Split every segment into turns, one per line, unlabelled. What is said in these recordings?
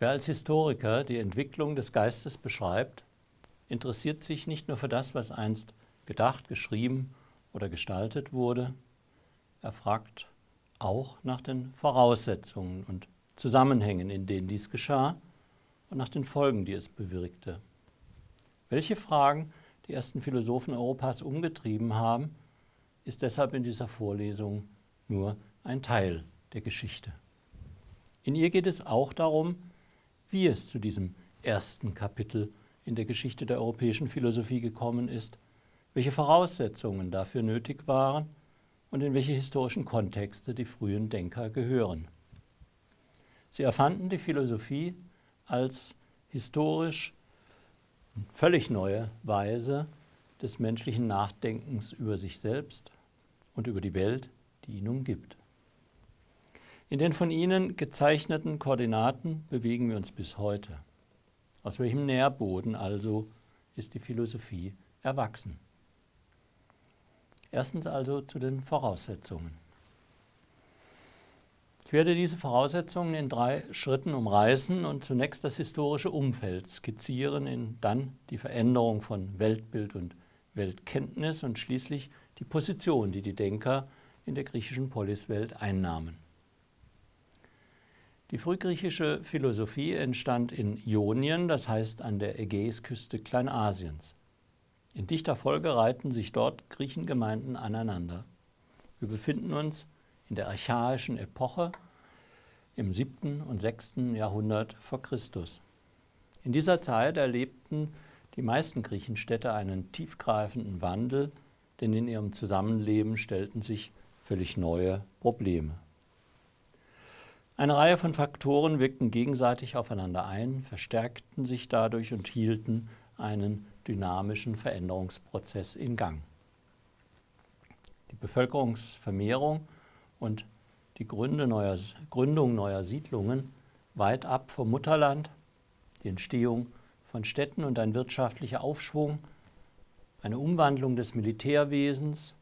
Wer als Historiker die Entwicklung des Geistes beschreibt, interessiert sich nicht nur für das, was einst gedacht, geschrieben oder gestaltet wurde, er fragt auch nach den Voraussetzungen und Zusammenhängen, in denen dies geschah und nach den Folgen, die es bewirkte. Welche Fragen die ersten Philosophen Europas umgetrieben haben, ist deshalb in dieser Vorlesung nur ein Teil der Geschichte. In ihr geht es auch darum, wie es zu diesem ersten Kapitel in der Geschichte der europäischen Philosophie gekommen ist, welche Voraussetzungen dafür nötig waren und in welche historischen Kontexte die frühen Denker gehören. Sie erfanden die Philosophie als historisch völlig neue Weise des menschlichen Nachdenkens über sich selbst und über die Welt, die ihn umgibt. In den von Ihnen gezeichneten Koordinaten bewegen wir uns bis heute. Aus welchem Nährboden also ist die Philosophie erwachsen? Erstens also zu den Voraussetzungen. Ich werde diese Voraussetzungen in drei Schritten umreißen und zunächst das historische Umfeld skizzieren, dann die Veränderung von Weltbild und Weltkenntnis und schließlich die Position, die die Denker in der griechischen Poliswelt einnahmen. Die frühgriechische Philosophie entstand in Ionien, das heißt an der Ägäisküste Kleinasiens. In dichter Folge reihten sich dort Griechengemeinden aneinander. Wir befinden uns in der archaischen Epoche im 7. und 6. Jahrhundert vor Christus. In dieser Zeit erlebten die meisten Griechenstädte einen tiefgreifenden Wandel, denn in ihrem Zusammenleben stellten sich völlig neue Probleme. Eine Reihe von Faktoren wirkten gegenseitig aufeinander ein, verstärkten sich dadurch und hielten einen dynamischen Veränderungsprozess in Gang. Die Bevölkerungsvermehrung und die neuer, Gründung neuer Siedlungen weit ab vom Mutterland, die Entstehung von Städten und ein wirtschaftlicher Aufschwung, eine Umwandlung des Militärwesens,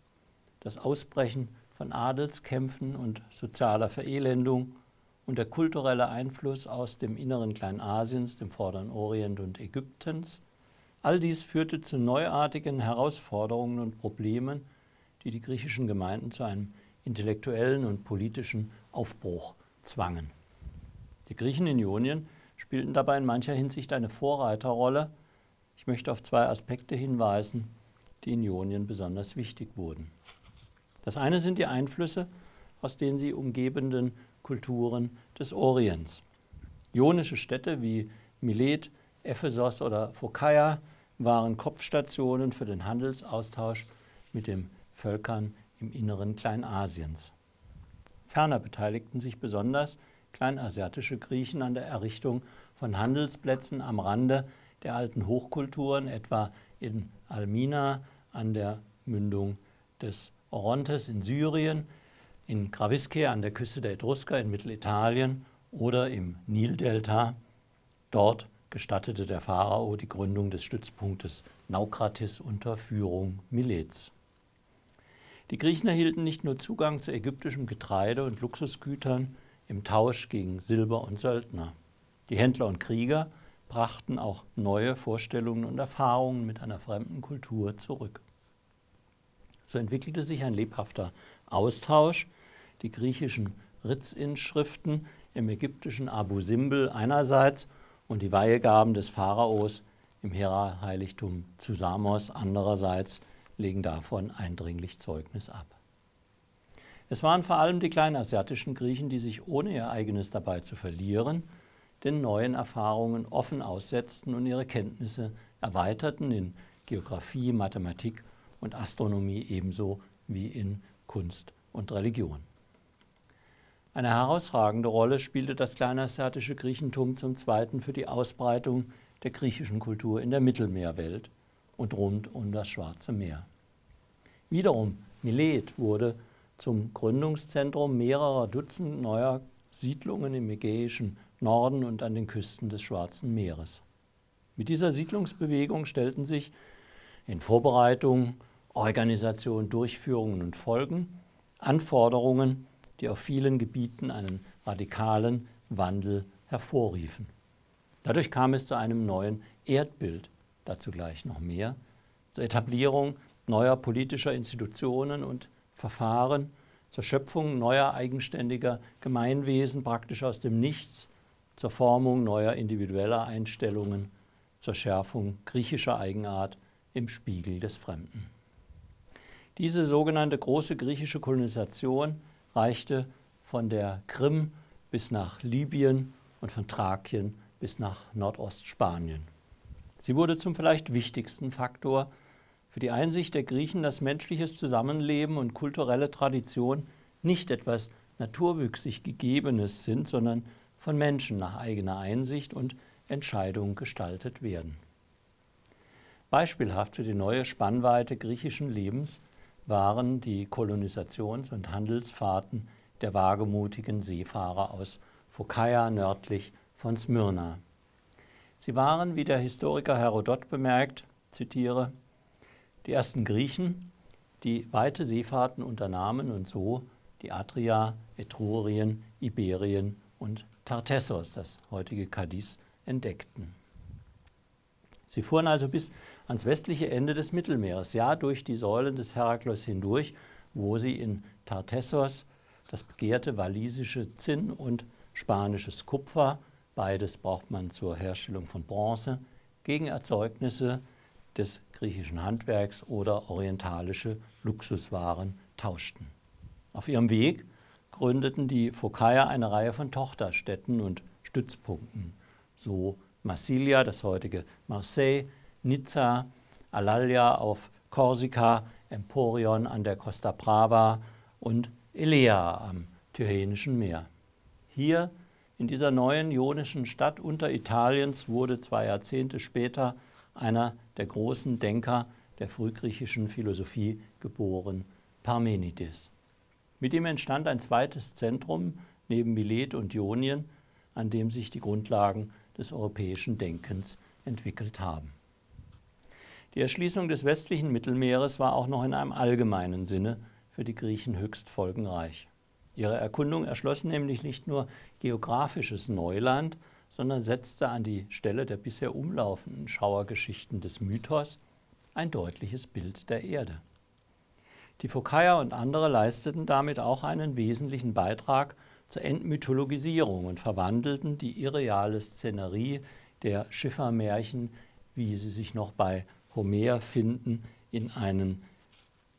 das Ausbrechen von Adelskämpfen und sozialer Verelendung und der kulturelle Einfluss aus dem inneren Kleinasiens, dem Vorderen Orient und Ägyptens. All dies führte zu neuartigen Herausforderungen und Problemen, die die griechischen Gemeinden zu einem intellektuellen und politischen Aufbruch zwangen. Die Griechen in Ionien spielten dabei in mancher Hinsicht eine Vorreiterrolle. Ich möchte auf zwei Aspekte hinweisen, die in Ionien besonders wichtig wurden. Das eine sind die Einflüsse aus den sie umgebenden Kulturen des Orients. Ionische Städte wie Milet, Ephesos oder Phokaia waren Kopfstationen für den Handelsaustausch mit den Völkern im Inneren Kleinasiens. Ferner beteiligten sich besonders kleinasiatische Griechen an der Errichtung von Handelsplätzen am Rande der alten Hochkulturen, etwa in Almina an der Mündung des Orontes in Syrien, in Gravisce an der Küste der Etrusker in Mittelitalien oder im Nildelta. Dort gestattete der Pharao die Gründung des Stützpunktes Naukratis unter Führung Milets. Die Griechen erhielten nicht nur Zugang zu ägyptischem Getreide und Luxusgütern im Tausch gegen Silber und Söldner. Die Händler und Krieger brachten auch neue Vorstellungen und Erfahrungen mit einer fremden Kultur zurück. So entwickelte sich ein lebhafter Austausch. Die griechischen Ritzinschriften im ägyptischen Abu Simbel einerseits und die Weihegaben des Pharaos im Hera-Heiligtum zu Samos andererseits legen davon eindringlich Zeugnis ab. Es waren vor allem die kleinasiatischen Griechen, die sich ohne ihr eigenes dabei zu verlieren, den neuen Erfahrungen offen aussetzten und ihre Kenntnisse erweiterten in Geographie, Mathematik und Astronomie ebenso wie in Kunst und Religion. Eine herausragende Rolle spielte das kleinasiatische Griechentum zum Zweiten für die Ausbreitung der griechischen Kultur in der Mittelmeerwelt und rund um das Schwarze Meer. Wiederum Milet wurde zum Gründungszentrum mehrerer Dutzend neuer Siedlungen im ägäischen Norden und an den Küsten des Schwarzen Meeres. Mit dieser Siedlungsbewegung stellten sich in Vorbereitung, Organisation, Durchführungen und Folgen Anforderungen, die auf vielen Gebieten einen radikalen Wandel hervorriefen. Dadurch kam es zu einem neuen Erdbild, dazu gleich noch mehr, zur Etablierung neuer politischer Institutionen und Verfahren, zur Schöpfung neuer eigenständiger Gemeinwesen praktisch aus dem Nichts, zur Formung neuer individueller Einstellungen, zur Schärfung griechischer Eigenart im Spiegel des Fremden. Diese sogenannte große griechische Kolonisation reichte von der Krim bis nach Libyen und von Thrakien bis nach Nordostspanien. Sie wurde zum vielleicht wichtigsten Faktor für die Einsicht der Griechen, dass menschliches Zusammenleben und kulturelle Tradition nicht etwas naturwüchsig Gegebenes sind, sondern von Menschen nach eigener Einsicht und Entscheidung gestaltet werden. Beispielhaft für die neue Spannweite griechischen Lebens waren die Kolonisations- und Handelsfahrten der wagemutigen Seefahrer aus Phokaia nördlich von Smyrna. Sie waren, wie der Historiker Herodot bemerkt, zitiere, die ersten Griechen, die weite Seefahrten unternahmen und so die Adria, Etrurien, Iberien und Tartessos, das heutige Cadiz, entdeckten. Sie fuhren also bis ans westliche Ende des Mittelmeeres, ja durch die Säulen des Heraklos hindurch, wo sie in Tartessos das begehrte walisische Zinn und spanisches Kupfer, beides braucht man zur Herstellung von Bronze, gegen Erzeugnisse des griechischen Handwerks oder orientalische Luxuswaren tauschten. Auf ihrem Weg gründeten die Phokaia eine Reihe von Tochterstädten und Stützpunkten, so Massilia, das heutige Marseille, Nizza, Alalia auf Korsika, Emporion an der Costa Brava und Elea am Tyrrhenischen Meer. Hier in dieser neuen ionischen Stadt Unteritaliens wurde zwei Jahrzehnte später einer der großen Denker der frühgriechischen Philosophie geboren, Parmenides. Mit ihm entstand ein zweites Zentrum neben Milet und Ionien, an dem sich die Grundlagen des europäischen Denkens entwickelt haben. Die Erschließung des westlichen Mittelmeeres war auch noch in einem allgemeinen Sinne für die Griechen höchst folgenreich. Ihre Erkundung erschloss nämlich nicht nur geografisches Neuland, sondern setzte an die Stelle der bisher umlaufenden Schauergeschichten des Mythos ein deutliches Bild der Erde. Die Phokaia und andere leisteten damit auch einen wesentlichen Beitrag zur Entmythologisierung und verwandelten die irreale Szenerie der Schiffermärchen, wie sie sich noch bei Homer finden, in einen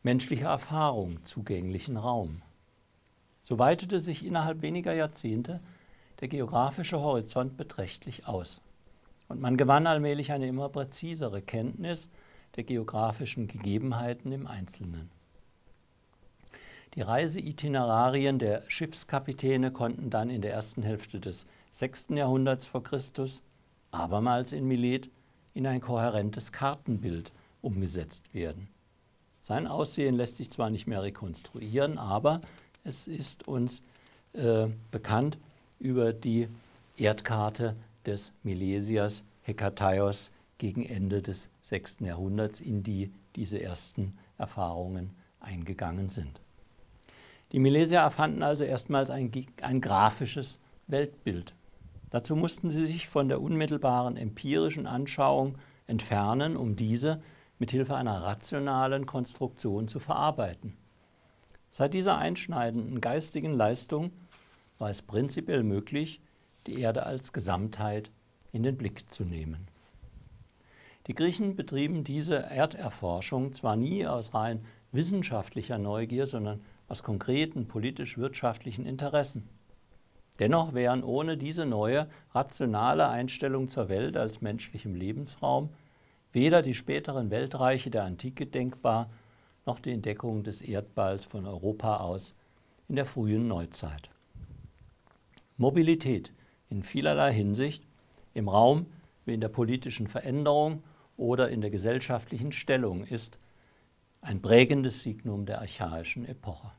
menschlicher Erfahrung zugänglichen Raum. So weitete sich innerhalb weniger Jahrzehnte der geografische Horizont beträchtlich aus. Und man gewann allmählich eine immer präzisere Kenntnis der geografischen Gegebenheiten im Einzelnen. Die Reiseitinerarien der Schiffskapitäne konnten dann in der ersten Hälfte des 6. Jahrhunderts vor Christus abermals in Milet in ein kohärentes Kartenbild umgesetzt werden. Sein Aussehen lässt sich zwar nicht mehr rekonstruieren, aber es ist uns äh, bekannt über die Erdkarte des Milesias Hekataios gegen Ende des 6. Jahrhunderts, in die diese ersten Erfahrungen eingegangen sind. Die Milesier erfanden also erstmals ein, ein grafisches Weltbild. Dazu mussten sie sich von der unmittelbaren empirischen Anschauung entfernen, um diese mit Hilfe einer rationalen Konstruktion zu verarbeiten. Seit dieser einschneidenden geistigen Leistung war es prinzipiell möglich, die Erde als Gesamtheit in den Blick zu nehmen. Die Griechen betrieben diese Erderforschung zwar nie aus rein wissenschaftlicher Neugier, sondern aus konkreten politisch-wirtschaftlichen Interessen. Dennoch wären ohne diese neue, rationale Einstellung zur Welt als menschlichem Lebensraum weder die späteren Weltreiche der Antike denkbar, noch die Entdeckung des Erdballs von Europa aus in der frühen Neuzeit. Mobilität in vielerlei Hinsicht, im Raum wie in der politischen Veränderung oder in der gesellschaftlichen Stellung ist ein prägendes Signum der archaischen Epoche.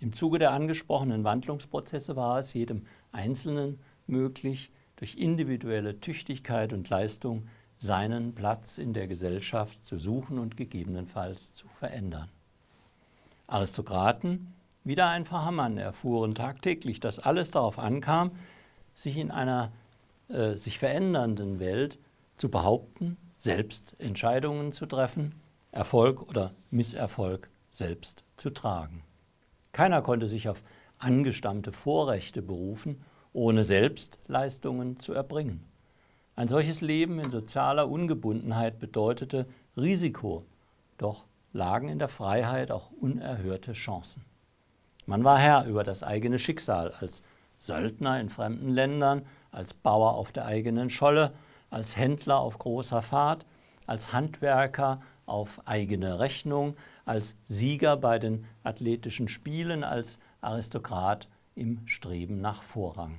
Im Zuge der angesprochenen Wandlungsprozesse war es jedem Einzelnen möglich, durch individuelle Tüchtigkeit und Leistung seinen Platz in der Gesellschaft zu suchen und gegebenenfalls zu verändern. Aristokraten, wieder ein Mann, erfuhren tagtäglich, dass alles darauf ankam, sich in einer äh, sich verändernden Welt zu behaupten, selbst Entscheidungen zu treffen, Erfolg oder Misserfolg selbst zu tragen. Keiner konnte sich auf angestammte Vorrechte berufen, ohne selbst Leistungen zu erbringen. Ein solches Leben in sozialer Ungebundenheit bedeutete Risiko, doch lagen in der Freiheit auch unerhörte Chancen. Man war Herr über das eigene Schicksal als Söldner in fremden Ländern, als Bauer auf der eigenen Scholle, als Händler auf großer Fahrt, als Handwerker auf eigene Rechnung, als Sieger bei den athletischen Spielen, als Aristokrat im Streben nach Vorrang.